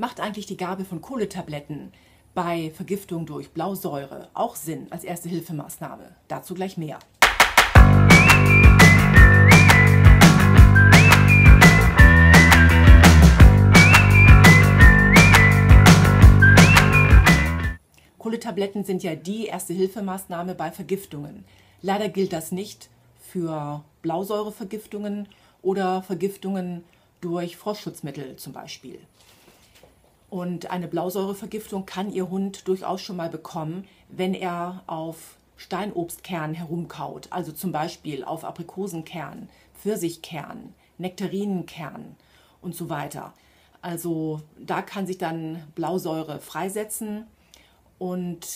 Macht eigentlich die Gabe von Kohletabletten bei Vergiftung durch Blausäure auch Sinn als erste Hilfemaßnahme? Dazu gleich mehr. Kohletabletten sind ja die erste Hilfemaßnahme bei Vergiftungen. Leider gilt das nicht für Blausäurevergiftungen oder Vergiftungen durch Frostschutzmittel zum Beispiel. Und eine Blausäurevergiftung kann Ihr Hund durchaus schon mal bekommen, wenn er auf Steinobstkern herumkaut, also zum Beispiel auf Aprikosenkern, Pfirsichkern, Nektarinenkern und so weiter. Also da kann sich dann Blausäure freisetzen und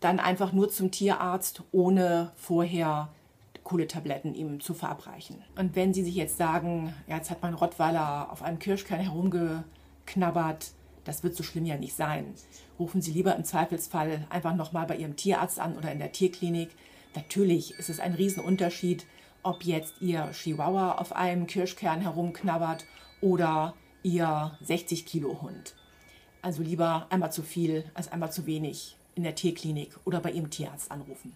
dann einfach nur zum Tierarzt, ohne vorher Kohletabletten ihm zu verabreichen. Und wenn Sie sich jetzt sagen, ja, jetzt hat mein Rottweiler auf einem Kirschkern herumgeknabbert, das wird so schlimm ja nicht sein. Rufen Sie lieber im Zweifelsfall einfach nochmal bei Ihrem Tierarzt an oder in der Tierklinik. Natürlich ist es ein Riesenunterschied, ob jetzt Ihr Chihuahua auf einem Kirschkern herumknabbert oder Ihr 60 Kilo Hund. Also lieber einmal zu viel als einmal zu wenig in der Tierklinik oder bei Ihrem Tierarzt anrufen.